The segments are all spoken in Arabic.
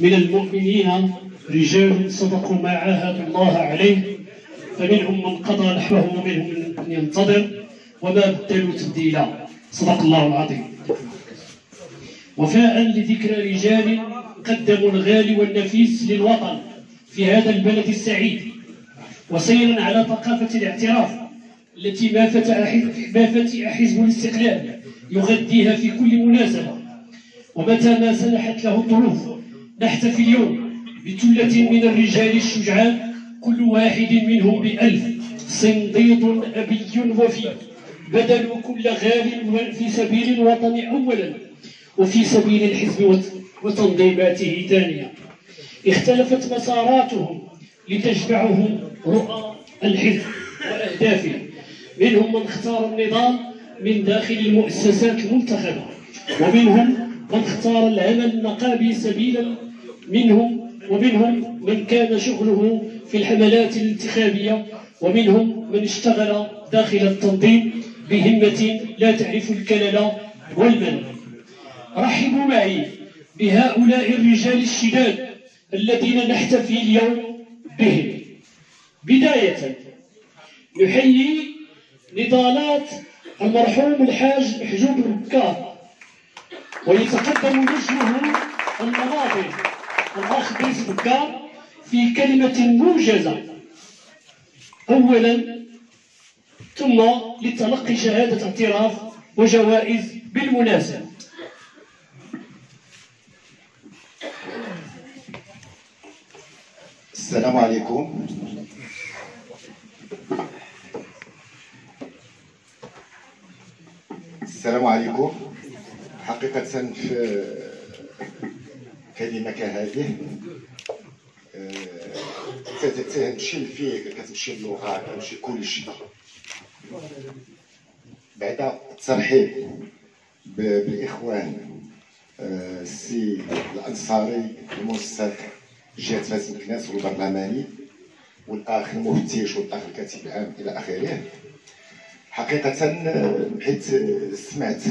من المؤمنين رجال صدقوا ما عاهدوا الله عليه فمنهم من قضى نحبه ومنهم من ينتظر وما بدلوا تبديلا. صدق الله العظيم. وفاء لذكرى رجال قدموا الغالي والنفيس للوطن في هذا البلد السعيد وسيرا على ثقافة الاعتراف التي ما فتح ما فتح حزب الاستقلال يغذيها في كل مناسبة. ومتى ما سنحت له الظروف نحتفي اليوم بثلة من الرجال الشجعان كل واحد منهم بألف صنديد أبي وفي. بذلوا كل غال في سبيل الوطن أولا وفي سبيل الحزب وتنظيماته ثانيا. اختلفت مساراتهم لتجمعهم رؤى الحزب وأهدافه. منهم من اختار النظام من داخل المؤسسات المنتخبة ومنهم من اختار العمل النقابي سبيلا منهم ومنهم من كان شغله في الحملات الانتخابية ومنهم من اشتغل داخل التنظيم بهمة لا تعرف الكلل والمن. رحبوا معي بهؤلاء الرجال الشداد الذين نحتفي اليوم بهم. بداية نحيي نضالات المرحوم الحاج محجوب البكار ويتقدم نجمه المناضل الأخ بيس بكار في كلمة موجزة أولا ثم لتلقي شهادة اعتراف وجوائز بالمناسبة. السلام عليكم. السلام عليكم. حقيقة في كلمة كهذه. فيه كتمشي اللغة كتمشي كل شيء بعد الترحيب بالإخوان السي الأنصاري المنسق جهة فاس الكناس والبرلماني والأخ المفتش والأخ الكاتب العام إلى آخره. حقيقة حيت سمعت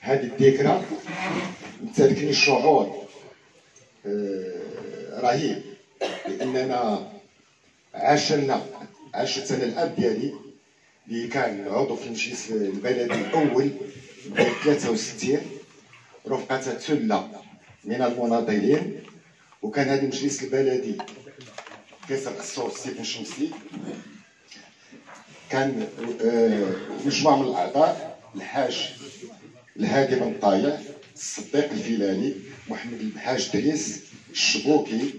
هذه الذكرى. امتلكني شعور رهيب. لأننا عاشنا عاشت أنا الأب ديالي اللي كان عضو في المجلس البلدي الأول 63 رفقة ثلة من المناضلين. وكان هذا المجلس البلدي كيسر الصوت السي بن شمسي كان آه، مجموعة من الأعضاء الحاج الهادي بن طايع الصديق الفيلاني محمد الحاج دريس الشبوكي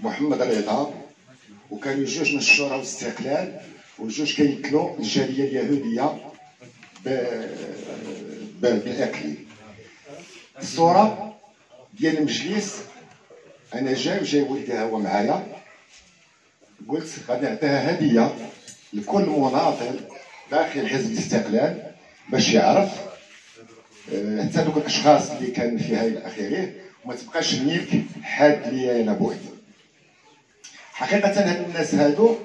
محمد رضا وكانوا جوج من الشورى والاستقلال وجوج كيمثلوا الجالية اليهودية بالاكليل الصورة ديال المجلس أنا جاي وجاي ولدها هو معايا. قلت غادي نعطيها هدية لكل مناضل داخل حزب الاستقلال باش يعرف حتى دوك الأشخاص اللي كان فيها إلى اخره وما تبقاش ملك حاد ليا أنا بوحدي حقيقة هاد الناس هادو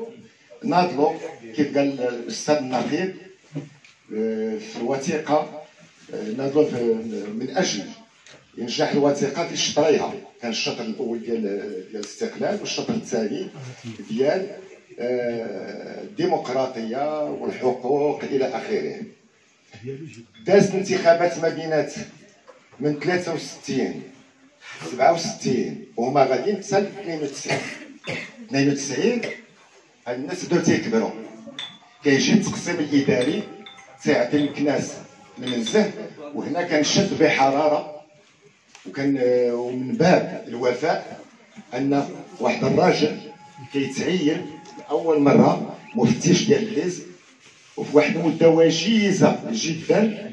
ناضلوا كيف قال الأستاذ النقيب آه، في الوثيقة آه، ناضلوا من أجل ينجح الوثيقة في شطريها. كان الشطر الأول ديال ديال الاستقلال والشطر الثاني ديال الديمقراطية والحقوق إلى آخره. دازت انتخابات بينات من 63 67 وهما غاديين حتى 92 92 هاد الناس بداو تيكبروا كيجي التقسيم الاداري تيعطي الكناس المنزه وهنا كان شد بحراره وكان ومن باب الوفاء ان واحد الراجل كيتعين اول مره مفتش ديال الحزب وفي واحد المده وجيزه جدا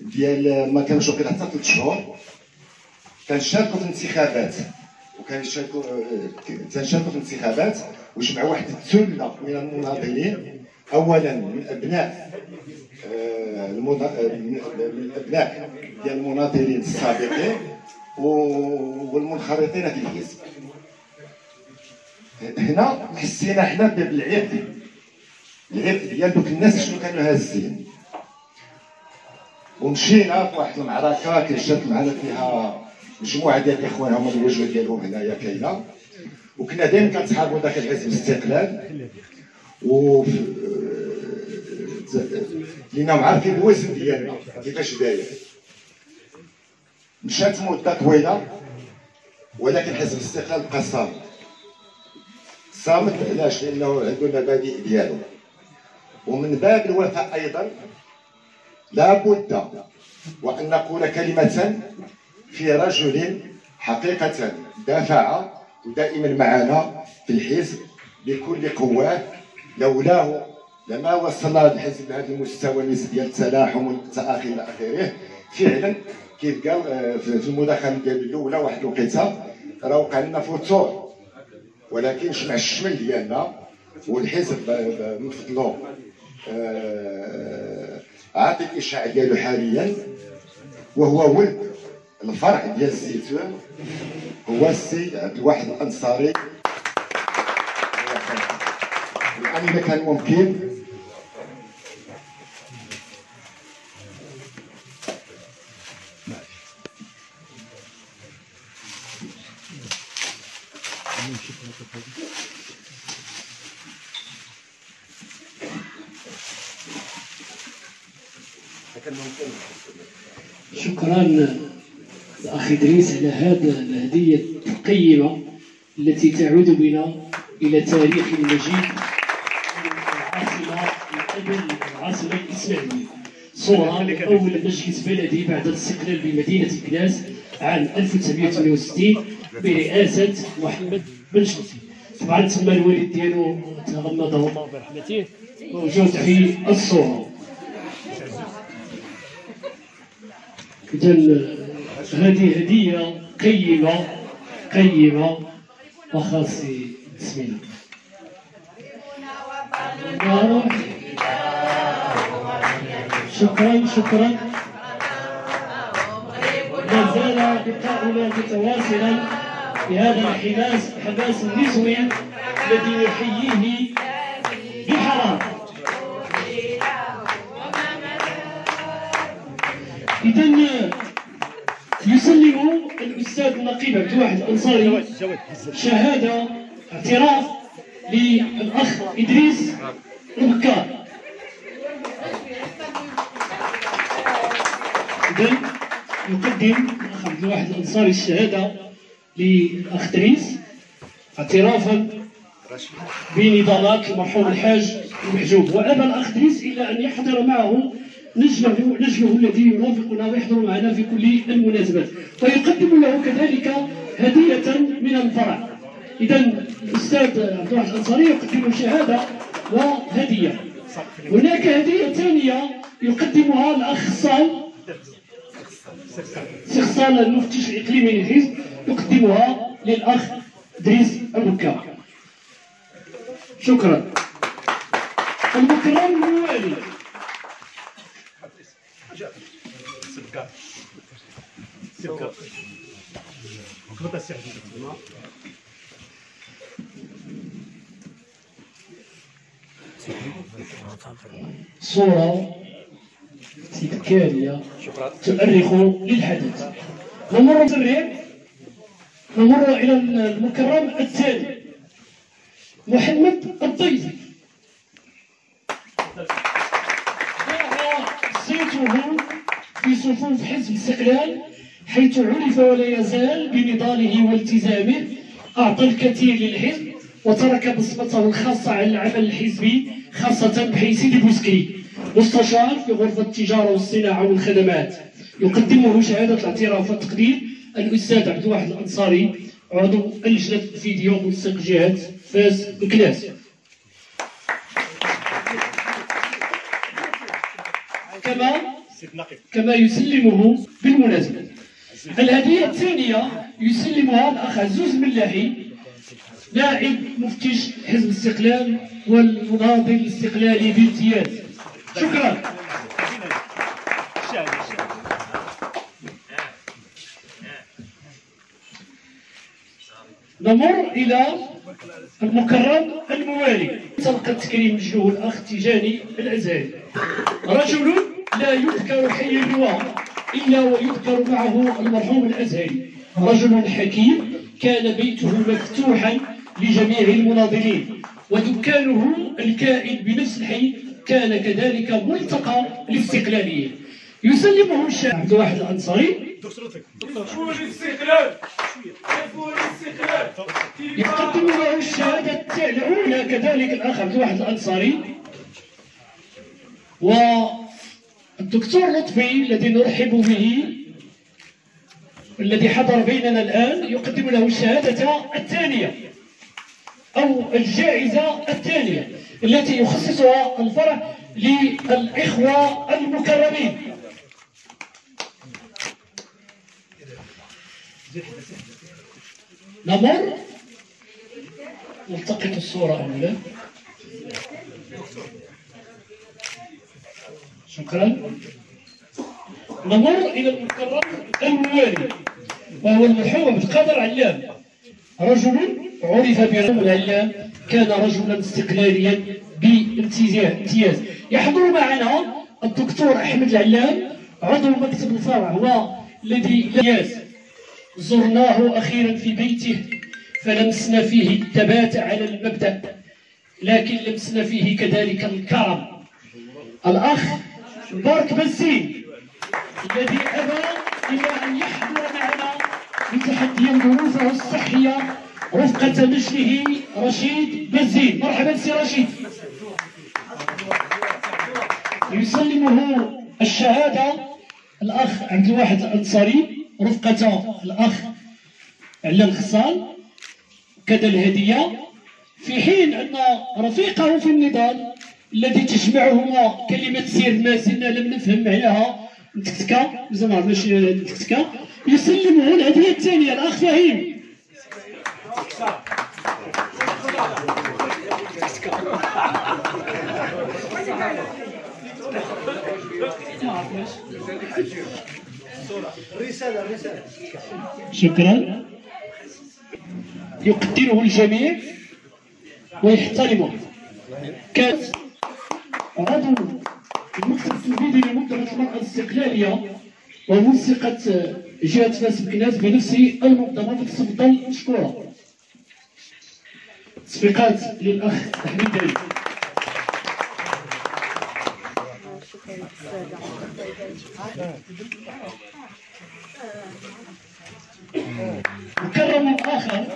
ديال ما كانش واقيلا حتى ثلاث شهور. كنشاركوا في الانتخابات. وكنشاركوا تنشاركوا في الانتخابات وجمعوا واحد الثله من المناضلين. اولا من أبناء آه، من الابناء ديال المناضلين السابقين والمنخرطين في الحزب. هنا حسينا حنا بالعبء العبء ديال دوك الناس شنو كانوا هازين. ومشينا في واحد المعركة كانت معنا فيها مجموعة ديال الإخوان هما الوجبه ديالهم هنايا كاينة. وكنا دائما كنتحاربوا داخل حزب الاستقلال. و لينا عارفين الوزن ديالنا كيفاش داير. مشات مدة طويلة ولكن حزب الاستقلال بقى صامت صامت علاش؟ لأنه عنده المبادئ ديالو. ومن باب الوفاء أيضا لا بد وأن نقول كلمة في رجل حقيقة دافع ودائما معنا في الحزب بكل قواه لولاه لما وصل الحزب لهذا المستوى ديال التلاحم والتآخي إلى آخره فعلا كيف قال آه، في المداخلة ديالو الأولى واحد الوقيتة راه وقع لنا فتور ولكن جمع الشمل ديالنا والحزب من فضلو آه، عاطي الاشعاع ديالو حاليا وهو ولد الفرع ديال الزيتون هو السي عبد الواحد الأنصاري. الان إذا كان ممكن. شكرا الاخ ادريس على هذه الهديه القيمة التي تعود بنا إلى تاريخ مجيد العاصمه قبل العاصمه الاسلاميه صورة لأول مجلس بلدي بعد الاستقلال بمدينة كناس عام 1968 برئاسة محمد بن شرطي طبعا تم الوالد ديالو تغمده الله برحمته موجود في الصورة. إذا هذه هدية قيمة قيمة وخاصة بسم الله شكرا شكرا. ما زال لقاؤنا متواصلا بهذا الحماس حماس النسوي الذي يحييه إذا يسلم الأستاذ النقيب عبد الواحد الأنصاري شهادة اعتراف للأخ إدريس البكار إذا يقدم الأخ عبد الواحد الأنصاري الشهادة للأخ إدريس اعترافا بنضالات المرحوم الحاج المحجوب. وأبى الأخ إدريس إلا أن يحضر معه نجمه نجمه الذي يرافقنا ويحضر معنا في كل المناسبات. ويقدم له كذلك هدية من الفرع اذا الاستاذ عبد الواحد الأنصاري يقدم شهادة وهدية. هناك هدية ثانية يقدمها الاخ صال شيخ صال المفتش الإقليمي للحزب يقدمها للأخ ادريس البكار شكرا. المكرم الموالي صورة تذكارية تؤرخ للحدث نمر نمر إلى المكرم الثاني. محمد الطيزي صيته في صفوف حزب الاستقلال حيث عرف ولا يزال بنضاله والتزامه أعطى الكثير للحزب وترك بصمته الخاصة على العمل الحزبي خاصة بحيث البوسكري مستشار في غرفة التجارة والصناعة والخدمات. يقدمه شهادة الاعتراف والتقدير الأستاذ عبد الواحد الأنصاري عضو لجنة الفيديو ملصق جهة فاز بكلاس. كما كما يسلمه بالمناسبة. الهدية الثانية يسلمها الأخ عزوز ملاحي نائب مفتش حزب الاستقلال والمناضل الاستقلالي بامتياز شكرا. نمر إلى المكرم الموالي. تلقى التكريم وجهه الأخ تيجاني الأزهري. رجل لا يذكر حي اللواء إلا ويذكر معه المرحوم الأزهري. رجل حكيم كان بيته مفتوحا لجميع المناضلين. ودكانه الكائن بنفس الحي كان كذلك ملتقى الاستقلاليين يسلمه الشيخ عبد الواحد الأنصاري. يقدم له الشهاده الاولى كذلك الأخ عبد الواحد الأنصاري. والدكتور لطفي الذي نرحب به الذي حضر بيننا الآن يقدم له الشهادة الثانية أو الجائزة الثانية التي يخصصها الفرع للإخوة المكرمين. نمر؟ نلتقط الصورة أولا شكرا. نمر إلى المكرم الموالي وهو المرحوم عبد القادر علام رجل عرف برجل العلام كان رجلا استقلاليا بامتياز. يحضر معنا الدكتور أحمد العلام عضو مكتب الفرع هو الذي زرناه أخيرا في بيته فلمسنا فيه الثبات على المبدأ لكن لمسنا فيه كذلك الكرم الأخ مبارك بنسين الذي أبى إلى أن يحضر معنا لتحدي ظروفه الصحية رفقه نجله رشيد بنزين مرحبا سي رشيد. يسلمه الشهادة الأخ عبد الواحد الأنصاري رفقة الأخ علام خصال. كذا الهدية. في حين أن رفيقه في النضال الذي تجمعهما كلمة سير ما زلنا لم نفهم معناها. تكتكا زعما ماشي تكتكا يسلمه الهديه الثانية الأخ فهيم. شكرا. يقدره الجميع ويحترمه. كان عضو المكتب التنفيذي لمنظمة المرأة الاستقلالية ومنسقة جهة فاس بكناس بنفس المنظمة تفضل مشكورة تصفيقات للأخ أحمد دايم مكرم آخر.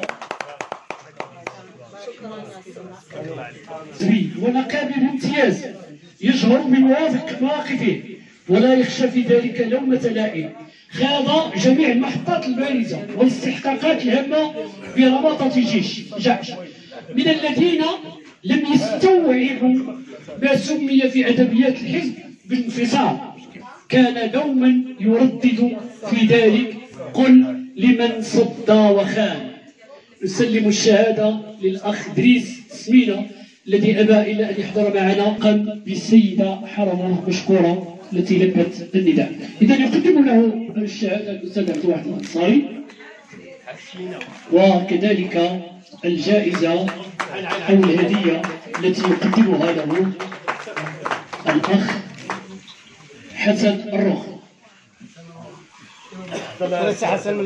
ونقابل امتياز يجهر بموافق مواقفه ولا يخشى في ذلك لومة لائم. خاض جميع المحطات البارزة والاستحقاقات الهامة برباطة الجيش جعش. من الذين لم يستوعبوا ما سمي في أدبيات الحزب بالانفصال كان دوما يردد في ذلك قل لمن صد وخان. نسلم الشهادة للأخ دريس سمينة. الذي أبى إلى أن يحضر معنا قام بالسيدة حرمة مشكورة التي لبت النداء. إذا يقدم له الشهادة الأستاذ عبد الواحد الأنصاري. وكذلك الجائزة أو الهدية التي يقدمها له الأخ حسن الرخ. حسن.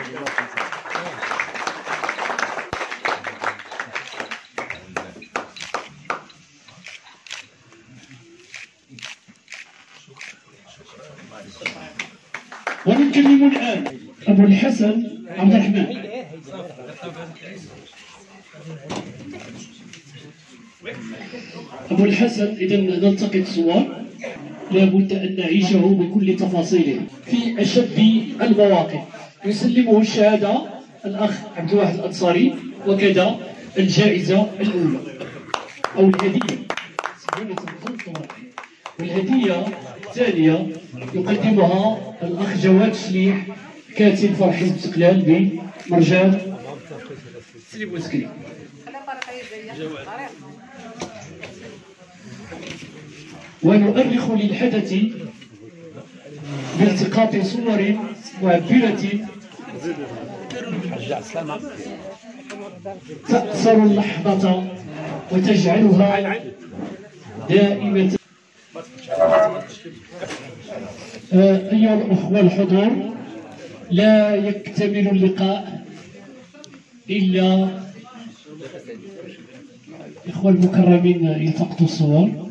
من ونكلم الآن أبو الحسن عبد الرحمن. أبو الحسن إذا نلتقط صور لابد أن نعيشه بكل تفاصيله في أشد المواقف. يسلمه الشهادة الأخ عبد الواحد الأنصاري وكذا الجائزة الأولى. أو الهدية. والهدية. الثانية يقدمها الأخ جواد شليح كاتب حزب استقلال بمرجان سلي بوسكري ونؤرخ للحدث بالتقاط صور معبرة تأثر اللحظة وتجعلها دائمة أيها الأخوة الحضور لا يكتمل اللقاء إلا الإخوة المكرمين يلتقطوا الصور.